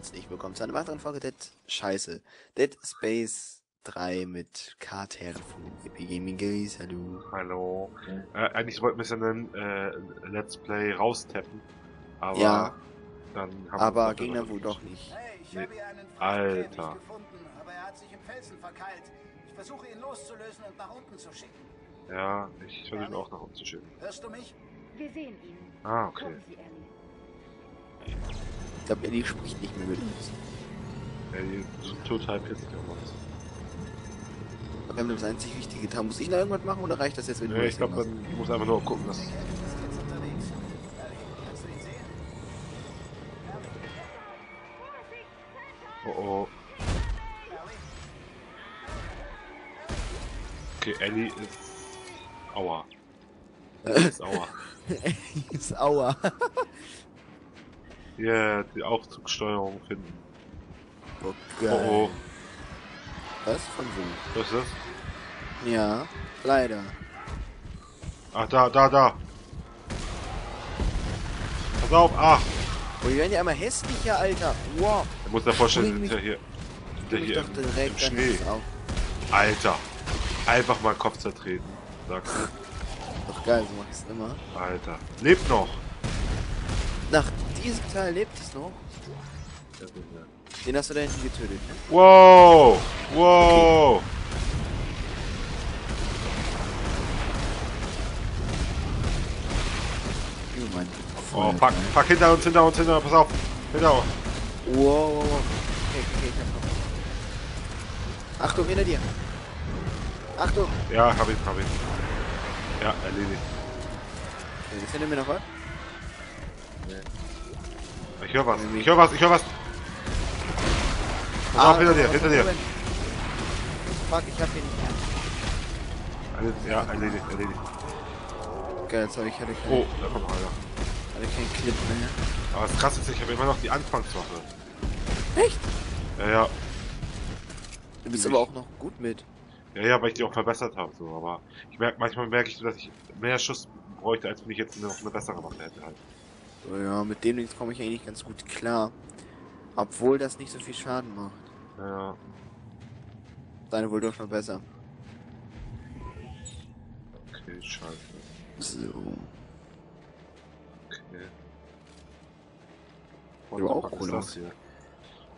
herzlich willkommen zu einer weiteren Folge Dead Scheiße. Dead Space 3 mit KTR von Epic Gaming Games. Hallo. Hallo. Äh, eigentlich wollten wir es ja einen äh, Let's Play raustappen. Aber Ja. dann haben Aber wir ging dann wohl doch nicht. Hey, ich Nee. Alter. Gefunden, aber er hat sich im Felsen verkeilt. Ich versuche ihn loszulösen und nach unten zu schicken. Ja, ich versuche ihn auch nach unten zu schicken. Hörst du mich? Wir sehen ihn. Ah, okay. Kommen Sie, Ellie. Ich glaube, Ellie spricht nicht mehr mit uns. Ja, die sind total pissig auf uns. Aber wir haben das einzig Wichtige getan. Muss ich noch irgendwas machen oder reicht das jetzt, wenn du Nee, das ich glaube, man muss einfach nur gucken, dass... Ist. Ellie, du? Oh oh. Okay, Ellie ist... Aua. Ellie ist Aua. ist Aua. Ja, die Aufzugssteuerung finden. Oh, Oh oh. Was? Von wo? Was ist das? Ja, leider. Ach, da, da, da. Pass auf, ach. Oh, die werden ja immer hässlicher, Alter. Wow. Du musst dir vorstellen, sind ja hier, sind ja Ich hier im, im direkt dann Schnee. Alter. Einfach mal Kopf zertreten. Sagst du? Doch geil, so mach ich's immer. Alter. Lebt noch. Diesem Teil lebt es noch. Den hast du da hinten getötet, ne? Wow. Wow. Oh Mann. Oh, fuck, fuck, hinter uns, hinter uns, hinter uns, pass auf. Hinter uns. Wow, wow, wow. Okay, okay, ich hab noch. Achtung, hinter dir. Achtung. Ja, hab ihn, hab ihn. Ja, erledigt. Okay, Jetzt hinter mir noch was? Ich höre was, ich höre was, ich höre was. Pass auf, hinter dir, hinter dir. Fuck, ich hab ihn nicht. Erledigt, Ja, erledigt, erledigt. Geil, jetzt hab ich hatte keinen, Oh, da kommt einer. hatte keinen Clip mehr. Aber das krasse ist, ich habe immer noch die Anfangswaffe. Echt? Ja, ja. Du bist aber auch noch gut mit. Ja, ja, weil ich die auch verbessert habe, so, aber ich merk, manchmal merke ich so, dass ich mehr Schuss bräuchte, als wenn ich jetzt noch eine bessere Waffe hätte halt. Ja, mit dem Dings komme ich eigentlich ganz gut klar. Obwohl das nicht so viel Schaden macht. Ja, Deine wohl doch schon besser. okay, scheiße. So. Okay. Ja, auch cool ist das hier?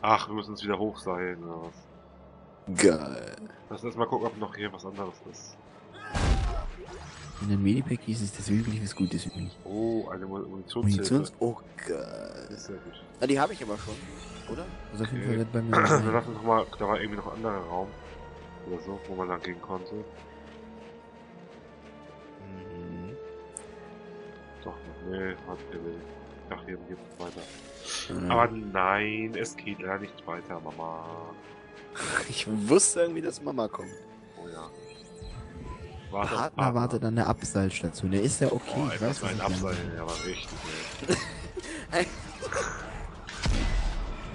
Ach, wir müssen uns wieder hochseilen oder was? Geil. Lass uns mal gucken, ob noch hier was anderes ist. In einem Medipack hieß es, das wirklich was Gutes für mich. Oh, eine Mu- Munitionshilfe. Munitions... Oh, geil. Ist sehr gut. Na, die habe ich aber schon. Oder? Also auf jeden. Fall wird bei mir Dann so sein. lass uns noch mal, da war irgendwie noch ein anderer Raum. Oder so, wo man lang gehen konnte. Mhm. Doch, noch, nee, hat er Ach, hier geht's weiter. Mhm. Aber nein, es geht leider nicht weiter, Mama. ich wusste irgendwie, dass Mama kommt. Oh ja. Warte, Partner wartet an der Abseilstation. Der ist ja okay. Oh, ich weiß, das war was ein ich meine. Abseilen, ja, war richtig, ey.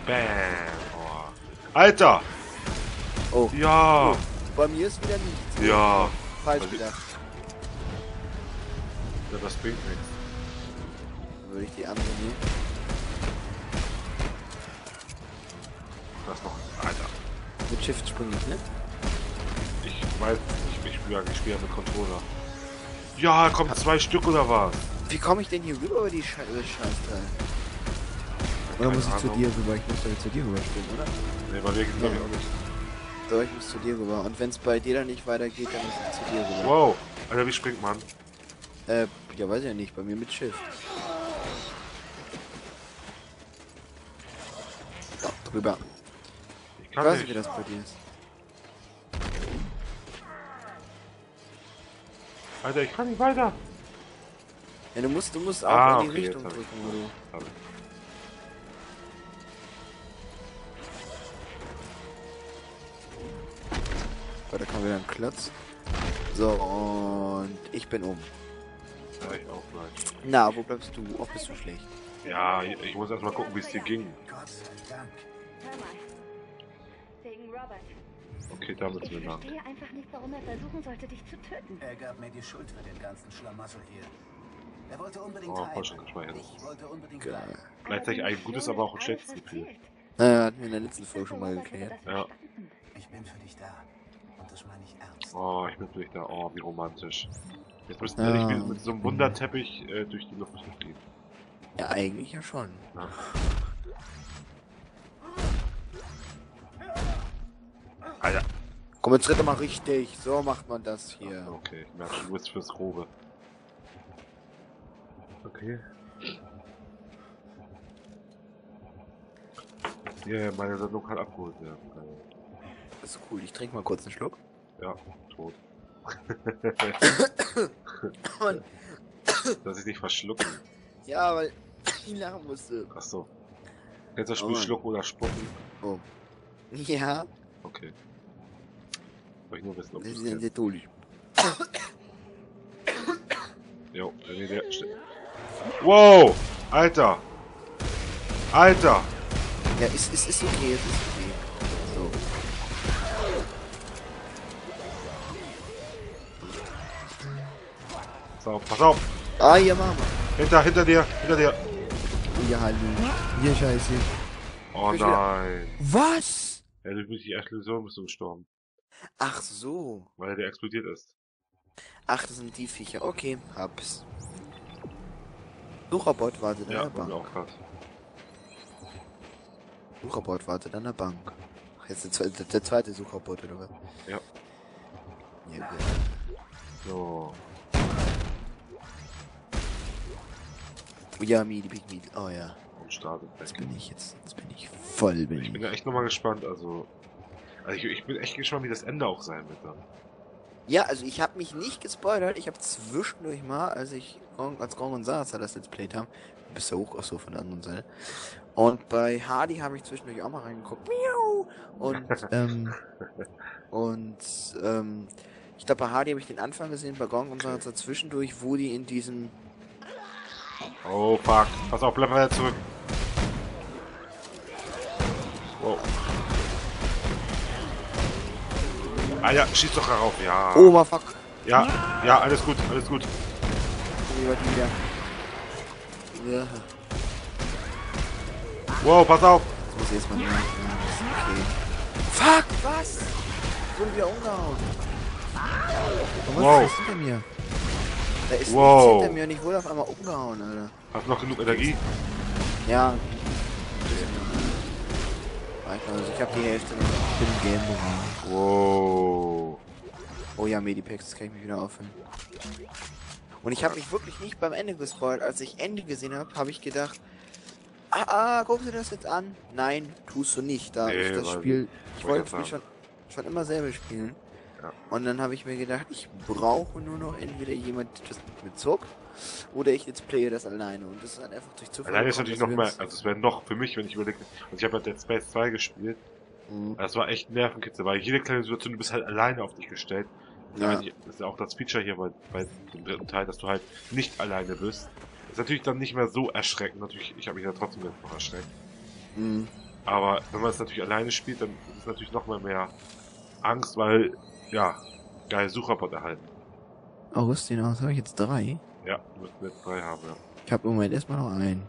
Bam. Oh. Alter! Oh, Ja! bei mir ist wieder nichts. Ja! Falsch Also- gedacht. ja! Das bringt nichts. Dann würde ich die andere nehmen. Das noch. Alter. Mit Shift springe ich, ne? Ich weiß nicht, ich spiele ich spiel ja mit Controller. Ja, kommt zwei Stück oder was? Wie komme ich denn hier rüber über die Schei über das Scheißteil? Oder Keine muss ich zu Ahnung. dir rüber? Ich muss doch zu dir rüber springen, oder? Nee, bei mir geht's glaube ich auch nicht. Doch, ich muss zu dir rüber. Und wenn es bei dir dann nicht weitergeht, dann muss ich zu dir rüber. Wow! Alter, wie springt man? Äh, ja, weiß ich ja nicht. Bei mir mit Shift. So, drüber. Ich weiß nicht, wie das bei dir ist. Alter, ich kann nicht weiter. Ja, du musst, du musst auch Ah, in die okay, Richtung drücken, ich. Warte, da kommen wieder ein Klotz. So, und ich bin oben. Ja, ich auch gleich. Na, wo bleibst du? Auch bist du schlecht. Ja, ich ich muss erst mal gucken, wie es dir ging. Gott sei Dank. Hör mal. Wegen Robert. Okay, da müssen Ich wir lang. verstehe einfach nicht, warum er versuchen sollte, dich zu töten. Er gab mir die Schuld für den ganzen Schlamassel hier. Er wollte unbedingt Oh, voll schon gespeichert. Ich wollte unbedingt Geil. Gleichzeitig ein gutes, aber auch ein schlechtes Gefühl. Naja, hatten wir in der letzten Folge schon mal geklärt. Ja. Ich bin für dich da. Und das meine ich ernst. Oh, ich bin wirklich da. Oh, wie romantisch. Jetzt müssten Ja. wir nicht wie mit so einem Wunderteppich äh, durch die Luft fliegen. Ja, eigentlich ja schon. Ja. Komm, jetzt doch mal richtig. So macht man das hier. Okay, ich merke, du bist fürs Grobe. Okay. Ja, yeah, meine Sendung kann abgeholt werden. Das ist cool. Ich trinke mal kurz einen Schluck. Ja, tot. Dass ich nicht verschlucken. Ja, weil ich lachen musste. Achso. Kennst du das Oh Spiel Mann. Schlucken oder Spucken? Oh. Ja, Okay. Wollte ich nur wissen, ob das ist ja dullig. Jo, nee, der. Wow! Alter! Alter! Ja, es, es ist okay, es ist okay. So. So, pass auf! Ah, hier, Mama. Hinter, hinter dir, hinter dir! Ja, hallo. Hier, scheiße. Oh nein! Was? Ja, du bist die Explosion bist du gestorben. Ach so. Weil der explodiert ist. Ach, das sind die Viecher. Okay, hab's. Sucherbot wartet Ja, an der Bank. auch grad. Sucherbot wartet an der Bank. Ach, jetzt der, zweite- der zweite Sucherbot, oder was? Ja. Ja, gut. So. Ja, Midi, Big Meat. Oh ja. Und startet Jetzt bin ich jetzt. Jetzt bin ich voll. Bin Ich bin da echt nochmal gespannt, also. Also ich, ich bin echt gespannt, wie das Ende auch sein wird dann. Ja, also ich habe mich nicht gespoilert. Ich habe zwischendurch mal, als ich Gong- als Gong und Salazar das Let's Played haben, du bist ja auch so von der anderen Seite. Und bei Hardy habe ich zwischendurch auch mal reingeguckt. Miau! Und ähm, und ähm, ich glaube bei Hardy habe ich den Anfang gesehen, bei Gong und Salazar zwischendurch, wo die in diesem Oh fuck. Pass auf, bleib mal zurück. Wow. Ah ja, schieß doch darauf, ja. Oh, mal fuck. Ja, ja, alles gut, alles gut. Ja, Wow, pass auf. das muss ich jetzt mal merken. Ja, das ist okay. Fuck, was? Wurde wieder umgehauen. Und was Wow. ist hinter mir? Da ist Wow. nichts hinter mir und ich wurde auf einmal umgehauen, Alter. Hast du noch genug Energie? Ja. Also ich habe die Hälfte noch im Game bekommen. Wow. Oh ja, Medipacks, das kann ich mich wieder auffüllen. Und ich habe mich wirklich nicht beim Ende gespoilt. Als ich Ende gesehen habe, habe ich gedacht, ah, ah, guckst du das jetzt an? Nein, tust du nicht. Da Nee, ich das Spiel, ich wollte das Spiel schon, schon immer selber spielen. Ja. Und dann habe ich mir gedacht, ich brauche nur noch entweder jemand, das mit mir zockt, oder ich jetzt playe das alleine. Und das ist dann einfach durch Zufall. Alleine ist natürlich noch mehr, also es wäre noch für mich, wenn ich überlege, also ich habe ja Dead Space 2 gespielt, Mhm. das war echt Nervenkitzel, weil jede kleine Situation, du bist halt alleine auf dich gestellt. Ja. Das ist ja auch das Feature hier bei, bei dem dritten Teil, dass du halt nicht alleine bist. Ist natürlich dann nicht mehr so erschreckend, natürlich, ich habe mich ja trotzdem jetzt noch erschreckt. Mhm. Aber wenn man es natürlich alleine spielt, dann ist es natürlich noch mal mehr Angst, weil, ja, geil Sucherbot erhalten. Augustin, aus habe ich jetzt drei. Ja, jetzt drei haben, ja. Ich habe im Moment erstmal noch einen.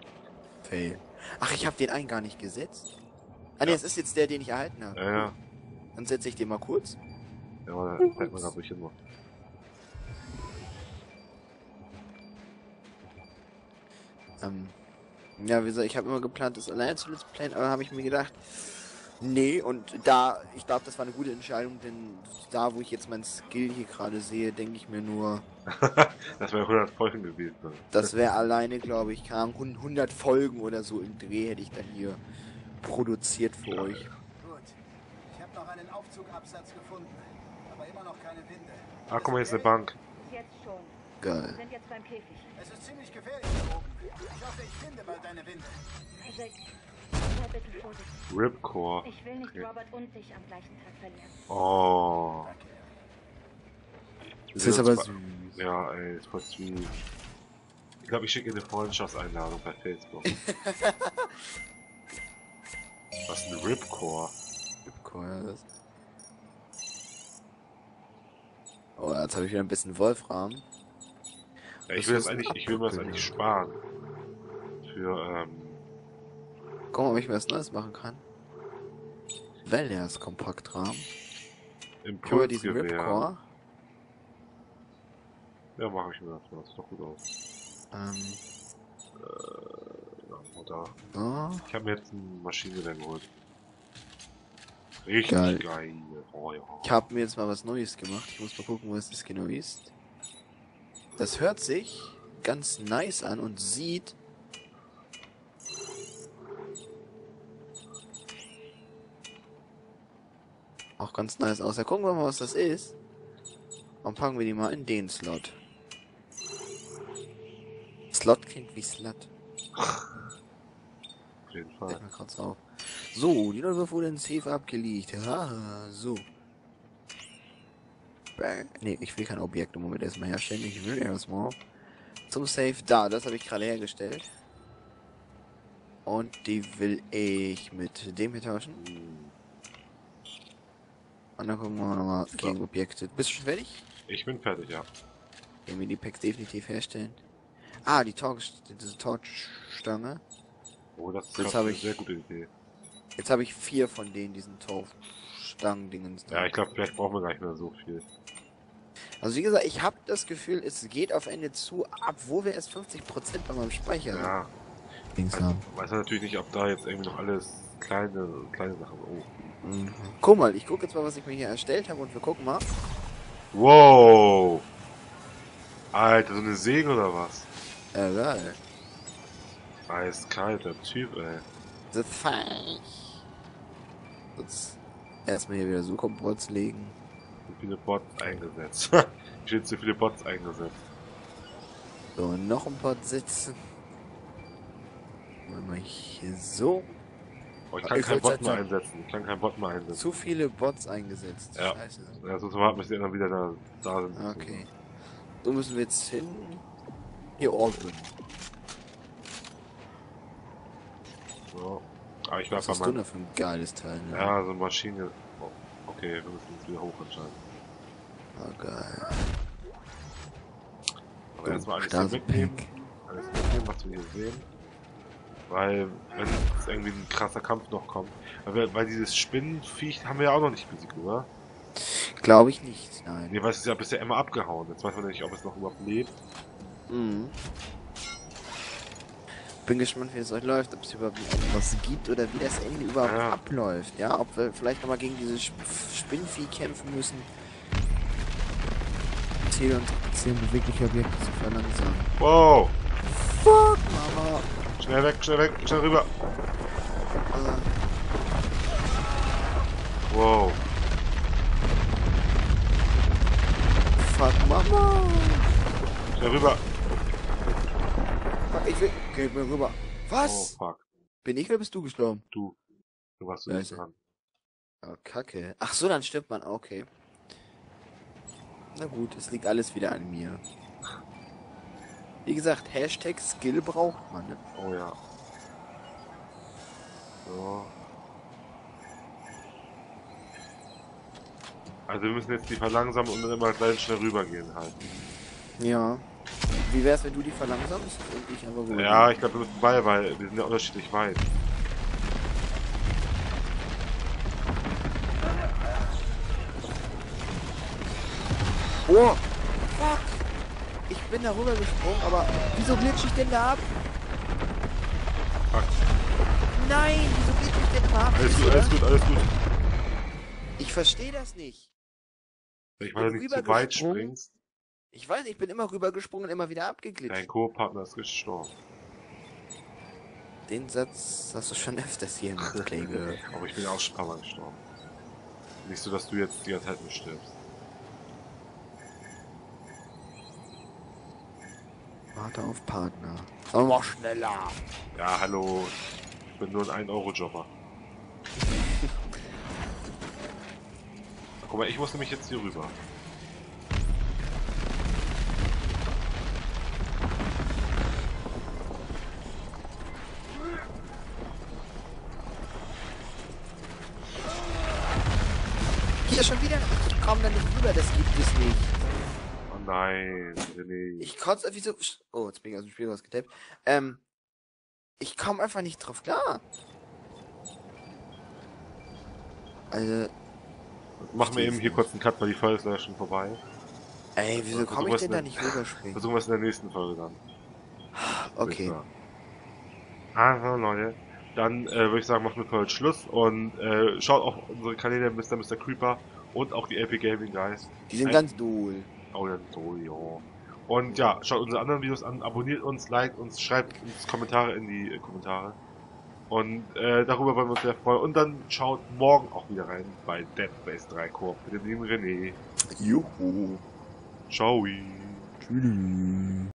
Fail. Ach, ich habe den einen gar nicht gesetzt. Ah ne, Ja. es ist jetzt der, den ich erhalten habe. Ja, ja. Dann setze ich den mal kurz. Ja, aber da fällt man grad nicht hin. Ähm, ja, wie gesagt, ich habe immer geplant, das alleine zu Let's Playen, aber habe ich mir gedacht, nee, und da, ich glaube, das war eine gute Entscheidung, denn da, wo ich jetzt mein Skill hier gerade sehe, denke ich mir nur, Das wäre 100 Folgen gewesen. das wäre alleine, glaube ich, Ahnung, 100 Folgen oder so im Dreh hätte ich dann hier produziert für euch. Gut. Ich habe noch einen Aufzugabsatz gefunden. Aber immer noch keine Winde. Ah, guck mal, hier ist eine Bank. Jetzt schon. Wir Geil. sind jetzt beim Käfig. Es ist ziemlich gefährlich hier oben. Ich hoffe, ich finde mal deine Winde. Vorsichtig. Ripcore. Ich will nicht Okay. Robert und dich am gleichen Tag verlieren. Oh. Das ist aber süß. Ja, ey, ist voll süß. Ich glaube, ich schicke eine Freundschaftseinladung bei Facebook. Was ist ein Ripcore? Cool, das. Oh, jetzt habe ich wieder ein bisschen Wolfram. Ja, ich Das will das eigentlich, ich will mir das eigentlich sparen. Für, ähm, Guck mal, ob ich mir was Neues machen kann. Velders Kompaktrahmen. Können wir diesen. Ripcore? Ja, mache ich mir das mal. Das sieht doch gut aus. Ähm, Ja, da. so. Ich habe mir jetzt ein Maschinengewehr geholt. Richtig Geil. geil. Oh, ja. Ich habe mir jetzt mal was Neues gemacht. Ich muss mal gucken, was das genau ist. Das hört sich ganz nice an und sieht ganz nice aus. Ja, gucken wir mal, was das ist. Und packen wir die mal in den Slot. Slot klingt wie Slut. Auf jeden Fall. Auf. So, die Läufer wurde ins Safe abgelegt. Ah, so. Bang. Nee, ich will kein Objekt im Moment erstmal herstellen. Ich will erstmal zum Safe. Da, das habe ich gerade hergestellt. Und die will ich mit dem hier tauschen. Und dann gucken wir nochmal gegen Objekte. Bist du schon fertig? Ich bin fertig, ja. Wenn wir die Packs definitiv herstellen. Ah, die Torch, diese Torchstange. Oh, das ist eine ich- sehr gute Idee. Jetzt habe ich vier von denen, diesen Torchstangen-Dingens. Ja, ich glaube, vielleicht brauchen wir gar nicht mehr so viel. Also wie gesagt, ich habe das Gefühl, es geht auf Ende zu, obwohl wir erst 50% bei meinem Speicher Ja. Dings haben. Weiß natürlich nicht, ob da jetzt irgendwie noch alles kleine, kleine Sachen. Oh. Mhm. Guck mal, ich gucke jetzt mal, was ich mir hier erstellt habe und wir gucken mal. Wow! Alter, so eine Säge oder was? Äh, geil. Eiskalter Typ, ey. The Fight. Jetzt erstmal hier wieder Sucherboards legen. Zu viele Bots eingesetzt. ich will zu viele Bots eingesetzt. So, noch ein Bot sitzen. Machen wir hier so. Oh, ich kann Ich keinen Bot mehr einsetzen. Ich kann keinen Bot mehr einsetzen. Zu viele Bots eingesetzt. Ja. Scheiße. Ja, sonst warten, bis die anderen wieder da, da sind. Okay. So müssen wir jetzt hin. Hier oben. So. Aber ich Was hast du meinem. da für ein geiles Teil? Ne? Ja, so eine Maschine. Oh, okay, wir müssen jetzt wieder hoch anscheinend. Oh, geil. Aber erstmal alles mitnehmen. Alles mitnehmen, was wir hier sehen. Weil, wenn jetzt irgendwie ein krasser Kampf noch kommt. Weil, weil dieses Spinnenviech haben wir ja auch noch nicht besiegt, oder? Glaube ich nicht, nein. Nee, weil es ist ja bisher immer abgehauen. Jetzt weiß man nicht, ob es noch überhaupt lebt. Mhm. Bin gespannt, wie es euch läuft, ob es überhaupt was gibt oder wie das Ende überhaupt Ja. abläuft. Ja, ob wir vielleicht nochmal gegen dieses Sp Spinnvieh kämpfen müssen. Ziel und Ziel bewegliche Objekte zu verlangsamen. Wow! Fuck. Schnell weg, schnell weg, schnell rüber. Wow. fuck, Mama. Schnell rüber. Fuck, ich will. Geh mir rüber. Oh, Was? fuck. Bin ich oder bist du gestorben? Du. Du warst so nicht dran. Oh, kacke. Ach so, dann stirbt man. Okay. Na gut, es liegt alles wieder an mir. Wie gesagt, Hashtag Skill braucht man, ne? Oh ja. So. Also wir müssen jetzt die verlangsamen und dann immer gleich schnell rübergehen halt. Ja. Wie wär's, wenn du die verlangsamst und ich einfach rüber? Ja, ich glaube wir müssen beide, weil wir sind ja unterschiedlich weit. Oh! Bin da rüber gesprungen, aber wieso glitsch ich denn da ab? Fuck. Nein, wieso glitsch ich denn da ab? Alles gut, alles gut, alles gut. Ich verstehe das nicht. Ich bin nicht zu weit springst. Ich weiß, ich bin immer rübergesprungen und immer wieder Dein abgeglitscht. Co-Partner ist gestorben. Den Satz hast du schon öfters hier im Play gehört. Aber ich bin auch schon ein paar Mal gestorben. Nicht so, dass du jetzt die ganze Zeit nur stirbst. Warte auf Partner. Aber mach schneller. Ja, hallo. Ich bin nur ein 1-Euro-Jobber. Guck mal, ich muss nämlich jetzt hier rüber. Hier schon wieder? Komm da nicht rüber, das gibt es nicht. Nein, René. Ich kotze wieso. Oh, jetzt bin ich aus dem Spiel rausgetappt. Ähm. Ich komm einfach nicht drauf klar. Also, Machen wir eben hier kurz einen Cut, weil die Folge ist leider schon vorbei. ey, wieso Versuchen komme ich denn da nicht rüberspringen? Versuchen wir es in der nächsten Folge dann. Okay. Also Leute, dann äh, würde ich sagen, machen wir für heute Schluss und äh, schaut auf unsere Kanäle Mr. Mr. Creeper und auch die LP Gaming Guys. Die sind Ein- ganz dool. Oh ja. Und ja, schaut unsere anderen Videos an, abonniert uns, liked uns, schreibt uns Kommentare in die äh, Kommentare. Und äh, darüber wollen wir uns sehr freuen. Und dann schaut morgen auch wieder rein bei Dead Space 3 Koop mit dem lieben René. Juhu. Ciao. Tschüss.